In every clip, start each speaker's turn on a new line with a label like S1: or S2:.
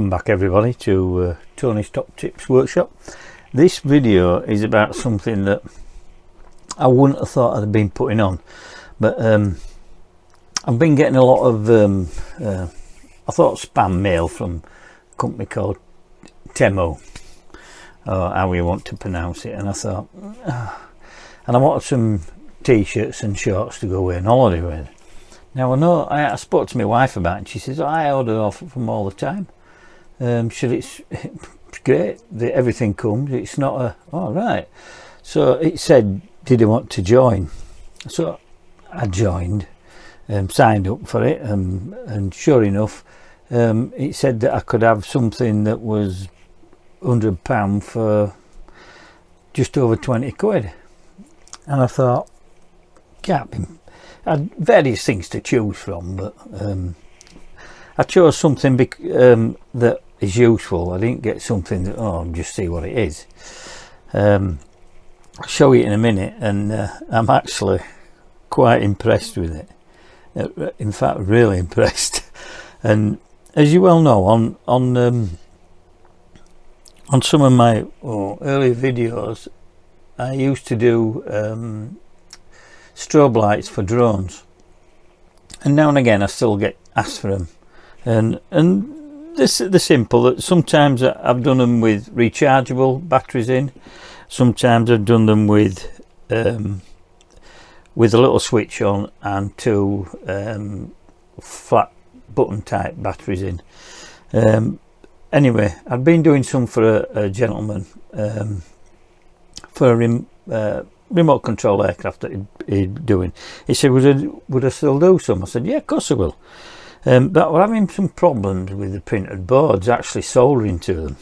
S1: Welcome back everybody to uh, Tony's Top Tips Workshop. This video is about something that I wouldn't have thought I'd have been putting on but um, I've been getting a lot of um, uh, I thought spam mail from a company called Temu or how you want to pronounce it and I thought ah. and I wanted some t-shirts and shorts to go away on holiday with now I know I, I spoke to my wife about it and she says oh, I order off from all the time um, said it's, it's great that everything comes. It's not a all oh, right. So it said did I want to join? So I joined um, signed up for it um, and sure enough um, it said that I could have something that was hundred pound for just over 20 quid. And I thought can't I had various things to choose from but um, I chose something um, that is useful. I didn't get something that, oh, just see what it is. Um, I'll show you in a minute and uh, I'm actually quite impressed with it. Uh, in fact, really impressed. and as you well know, on on um, on some of my oh, early videos, I used to do um, strobe lights for drones, and now and again I still get asked for them, and and this the simple sometimes I've done them with rechargeable batteries in. Sometimes I've done them with um, with a little switch on and two um, flat button type batteries in. Um, anyway I've been doing some for a, a gentleman um, for a uh, remote control aircraft that he's doing. He said would I, would I still do some? I said yeah of course I will um, but we're having some problems with the printed boards actually soldering to them.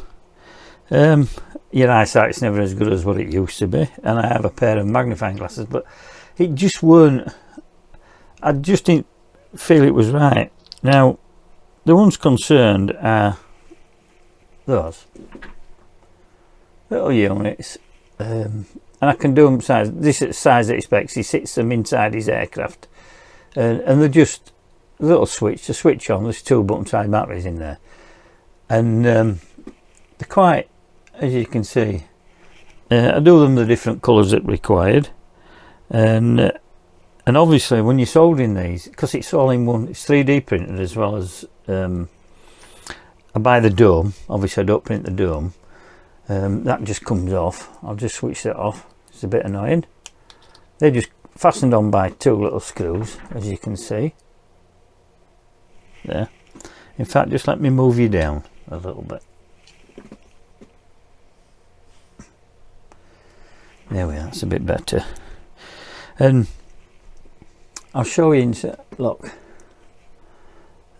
S1: Um, your eyesight's never as good as what it used to be, and I have a pair of magnifying glasses, but it just weren't. I just didn't feel it was right. Now, the ones concerned are those little units, um, and I can do them size. This is the size that he. He sits them inside his aircraft, and, and they're just little switch to switch on there's two button side batteries in there. And um, they're quite as you can see uh, I do them the different colours that required. And uh, and obviously when you're soldering these because it's all in one it's 3D printed as well as um, I buy the dome obviously I don't print the dome um, that just comes off. I'll just switch that off it's a bit annoying. They're just fastened on by two little screws as you can see there. In fact just let me move you down a little bit. There we are it's a bit better. And I'll show you inside look.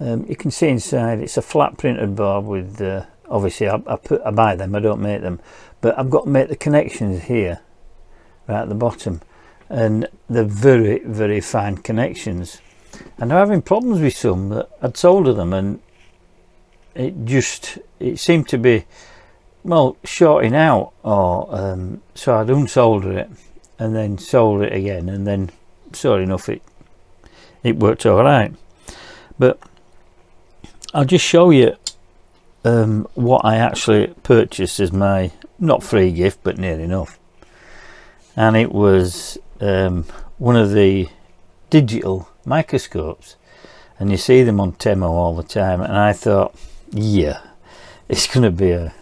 S1: Um, you can see inside it's a flat printed board with uh, obviously I, I, put I buy them I don't make them. But I've got to make the connections here right at the bottom. And they're very very fine connections and I'm having problems with some that I'd sold soldered them and it just it seemed to be well shorting out or um, so I'd unsolder it and then solder it again and then sure enough it it worked all right. But I'll just show you um, what I actually purchased as my not free gift but near enough. And it was um, one of the digital microscopes and you see them on Temu all the time and I thought yeah it's going to be a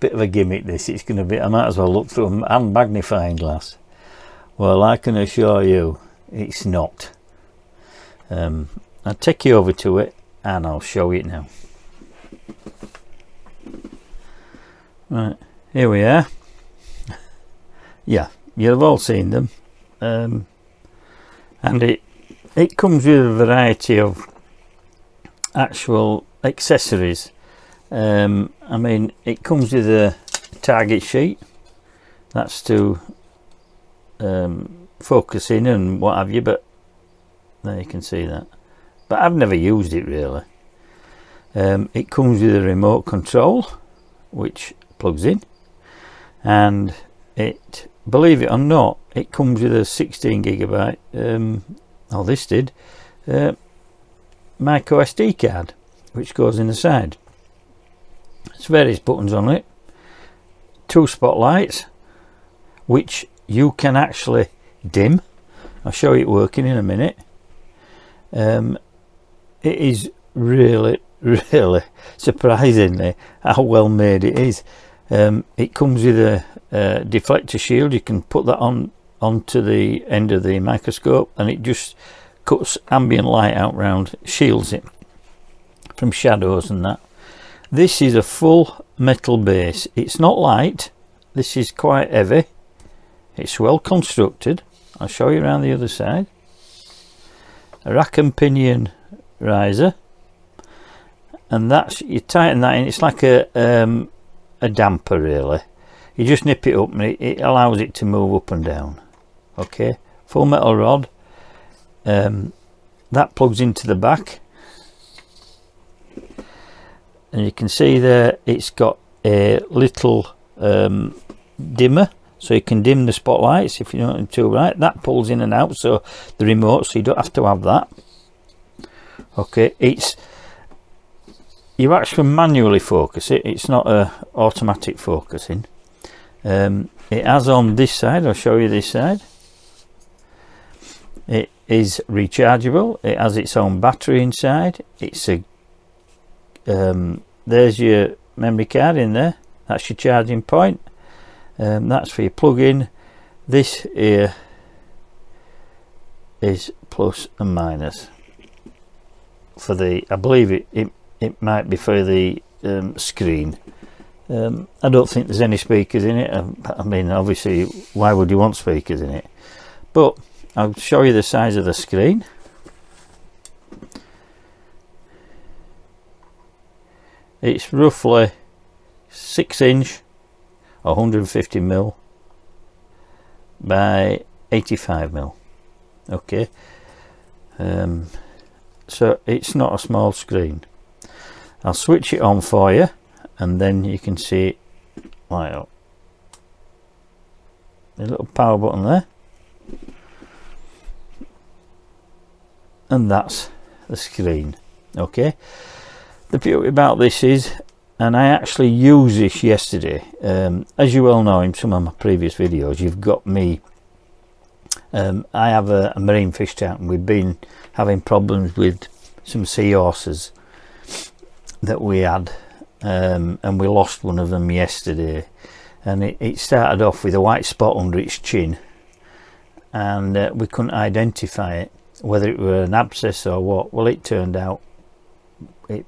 S1: bit of a gimmick this it's going to be I might as well look through a magnifying glass. Well I can assure you it's not. Um, I'll take you over to it and I'll show you it now. Right here we are. Yeah you've all seen them. Um, and it it comes with a variety of actual accessories. Um, I mean it comes with a target sheet. That's to um, focus in and what have you but there you can see that. But I've never used it really. Um, it comes with a remote control which plugs in. And it believe it or not it comes with a 16 gigabyte um, oh this did uh, micro SD card which goes in the side. There's various buttons on it. Two spotlights which you can actually dim. I'll show you it working in a minute. Um, it is really really surprisingly how well made it is. Um, it comes with a, a, deflector shield. You can put that on onto the end of the microscope and it just cuts ambient light out round shields it from shadows and that. This is a full metal base. It's not light. This is quite heavy. It's well constructed. I'll show you around the other side. A rack and pinion riser. And that's you tighten that in. It's like a um, a damper really. You just nip it up and it, it, allows it to move up and down okay full metal rod. Um, that plugs into the back. And you can see there it's got a little um, dimmer so you can dim the spotlights if you don't to right. That pulls in and out so the remote so you don't have to have that. Okay it's you actually manually focus it. It's not a automatic focusing. Um, it has on this side I'll show you this side it is rechargeable. It has its own battery inside. It's a um, there's your memory card in there. That's your charging point. Um, that's for your plug-in. This here is plus and minus. For the I believe it, it it might be for the um, screen. Um, I don't think there's any speakers in it. Um, I mean obviously why would you want speakers in it? But I'll show you the size of the screen. It's roughly 6 inch 150 mil by 85 mil. Okay. Um, so it's not a small screen. I'll switch it on for you and then you can see it light up. A little power button there and that's the screen okay? The beauty about this is and I actually used this yesterday um, as you well know in some of my previous videos you've got me um, I have a, a, marine fish tank and we've been having problems with some seahorses that we had um, and we lost one of them yesterday. And it, it, started off with a white spot under its chin and uh, we couldn't identify it whether it were an abscess or what well it turned out it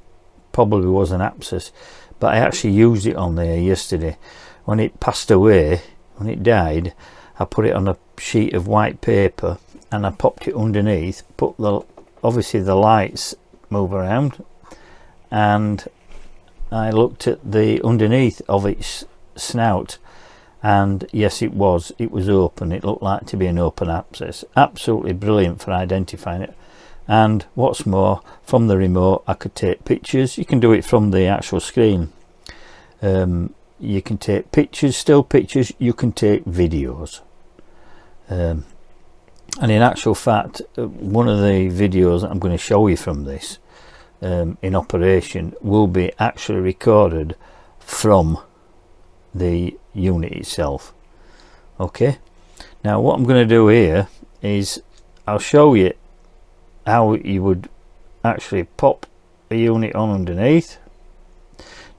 S1: probably was an abscess. But I actually used it on there yesterday. When it passed away when it died I put it on a sheet of white paper and I popped it underneath put the obviously the lights move around and I looked at the underneath of its snout and yes it was. It was open. It looked like to be an open abscess absolutely brilliant for identifying it. And what's more from the remote I could take pictures. You can do it from the actual screen. Um, you can take pictures still pictures. You can take videos. Um, and in actual fact uh, one of the videos I'm going to show you from this um, in operation will be actually recorded from the unit itself. Okay? Now what I'm going to do here is I'll show you how you would actually pop a unit on underneath.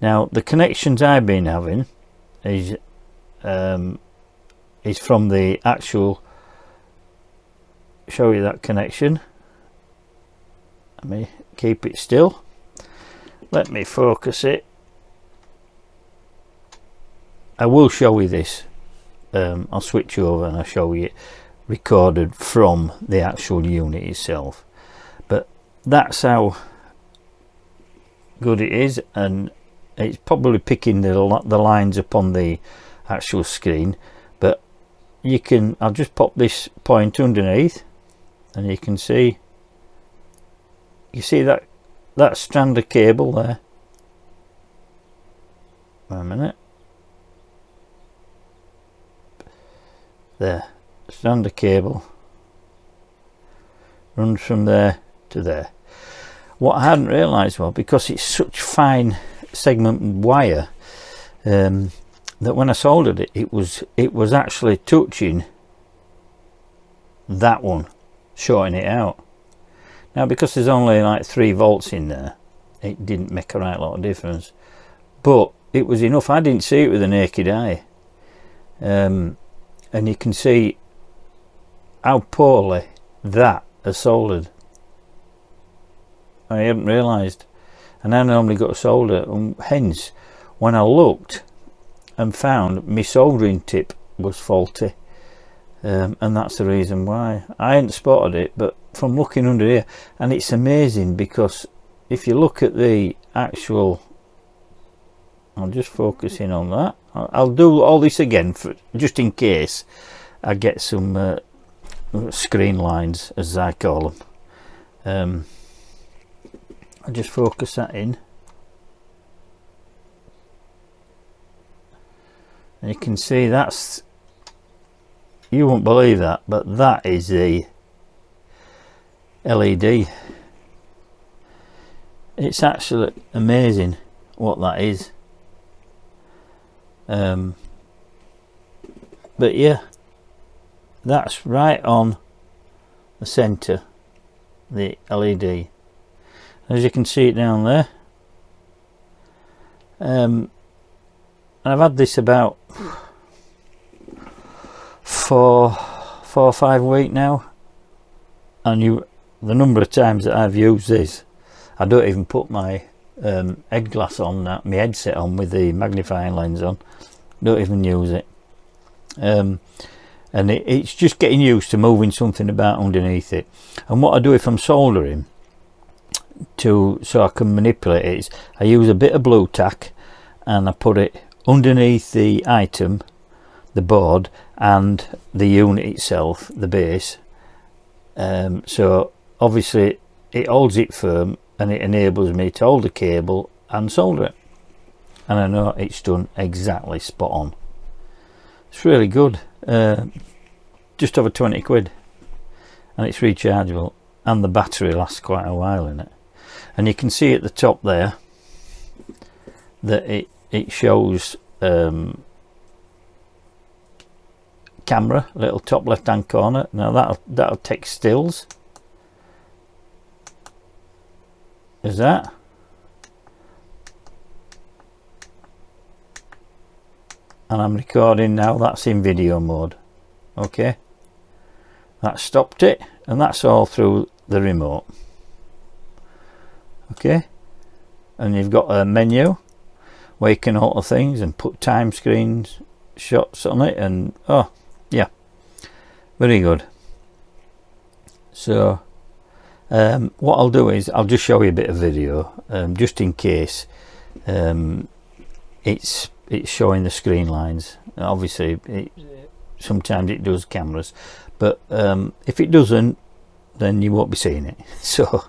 S1: Now the connections I've been having is um, is from the actual show you that connection. Let me keep it still. Let me focus it I will show you this um, I'll switch over and I'll show you recorded from the actual unit itself. But that's how good it is and it's probably picking the, the lines up on the actual screen. But you can I'll just pop this point underneath and you can see you see that that strand of cable there? Wait a minute there. Strand of cable. Runs from there to there. What I hadn't realized well because it's such fine segment wire um, that when I soldered it it was it was actually touching that one shorting it out. Now because there's only like three volts in there it didn't make a right lot of difference. But it was enough. I didn't see it with the naked eye. Um, and you can see how poorly that has soldered. I hadn't realised. And I normally got a solder and hence when I looked and found my soldering tip was faulty um, and that's the reason why. I hadn't spotted it but from looking under here and it's amazing because if you look at the actual I'll just focus in on that I'll do all this again for just in case I get some uh, screen lines as I call them um, I'll just focus that in. And you can see that's you won't believe that but that is the LED it's actually amazing what that is um, but yeah that's right on the center the LED as you can see it down there. Um, I've had this about four four or five weeks now. And you the number of times that I've used this I don't even put my um, head glass on that my headset on with the magnifying lens on. Don't even use it. Um, and it, it's just getting used to moving something about underneath it. And what I do if I'm soldering to so I can manipulate it is I use a bit of blue tack and I put it underneath the item the board and the unit itself the base. Um, so obviously it holds it firm and it enables me to hold the cable and solder it. And I know it's done exactly spot on. It's really good. Uh, just over 20 quid. And it's rechargeable. And the battery lasts quite a while in it and you can see at the top there that it it shows um, camera little top left hand corner. Now that'll that'll take stills is that? And I'm recording now. That's in video mode. Okay. That stopped it and that's all through the remote. Okay. And you've got a menu where you can alter things and put time screens shots on it and oh yeah. Very good. So um, what I'll do is I'll just show you a bit of video um, just in case um, it's it's showing the screen lines. Obviously it, sometimes it does cameras but um, if it doesn't then you won't be seeing it so.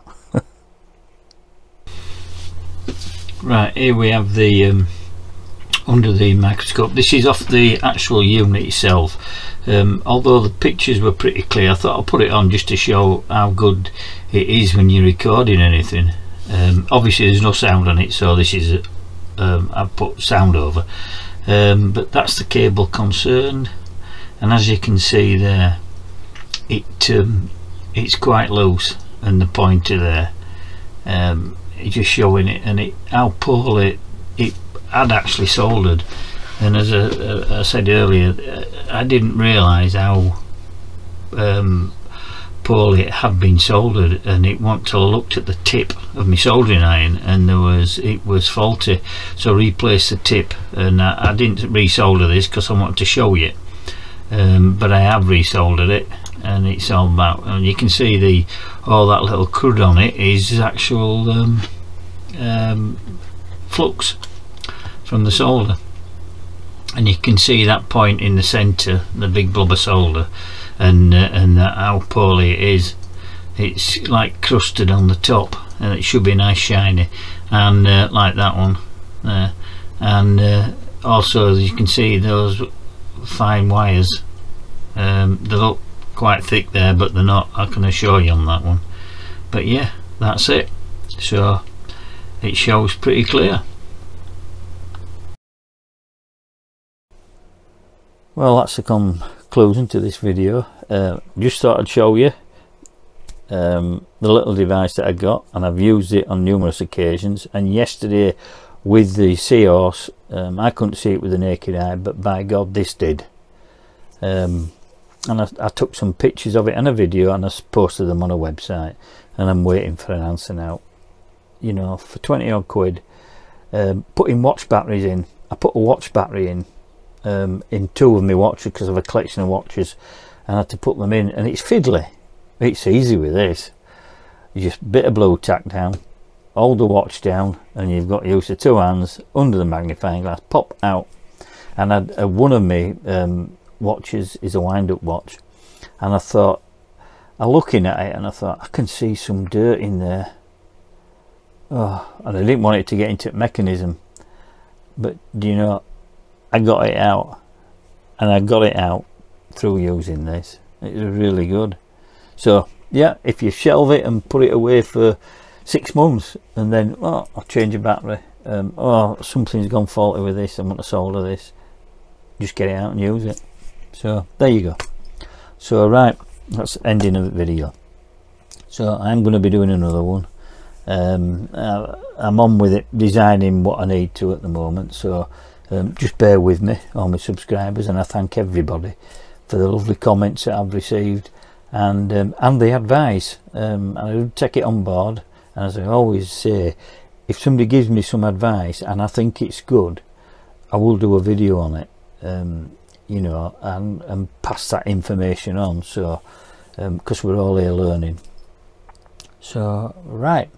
S1: Right here we have the um, under the microscope. This is off the actual unit itself. Um, although the pictures were pretty clear I thought I'll put it on just to show how good it is when you're recording anything. Um, obviously there's no sound on it so this is um, I've put sound over. Um, but that's the cable concerned and as you can see there it um, it's quite loose and the pointer there. Um, just showing it and it how poorly it had actually soldered. And as I, I said earlier I didn't realise how um, poorly it had been soldered. And it went till I looked at the tip of my soldering iron and there was it was faulty. So I replaced the tip and I, I didn't resolder this because I wanted to show you. Um, but I have resoldered it and it's all about and you can see the all that little crud on it is actual um, um, flux from the solder. And you can see that point in the center the big blubber solder and uh, and how poorly it is. It's like crusted on the top and it should be nice shiny and uh, like that one there. And uh, also as you can see those fine wires um, they look quite thick there but they're not. I can assure you on that one. But yeah that's it. So it shows pretty clear well that's the conclusion to this video. Uh, just thought I'd show you um, the little device that I got and I've used it on numerous occasions. And yesterday with the Seahorse um, I couldn't see it with the naked eye but by God this did. Um, and I, I, took some pictures of it and a video and I posted them on a website. And I'm waiting for an answer now. You know for 20 odd quid um, putting watch batteries in. I put a watch battery in um, in two of my watches because of a collection of watches and I had to put them in and it's fiddly. It's easy with this. You just bit of blue tack down hold the watch down and you've got use of two hands under the magnifying glass pop out. And I, uh, one of my um, watches is a wind-up watch and I thought I looking at it and I thought I can see some dirt in there. Oh and I didn't want it to get into the mechanism. But do you know I got it out and I got it out through using this. It's really good. So yeah if you shelve it and put it away for six months and then oh I'll change a battery. Um, oh something's gone faulty with this I want to solder this. Just get it out and use it. So there you go. So right that's ending of the video. So I'm going to be doing another one. Um, uh, I'm on with it designing what I need to at the moment. So um, just bear with me all my subscribers and I thank everybody for the lovely comments that I've received and um, and the advice. Um, and I do take it on board and as I always say if somebody gives me some advice and I think it's good I will do a video on it um, you know and, and pass that information on so because um, we're all here learning. So right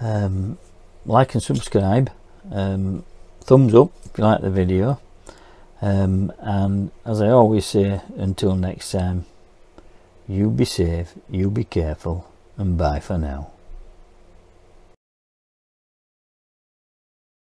S1: um, like and subscribe um, thumbs up if you like the video. Um, and as I always say until next time you be safe you be careful and bye for now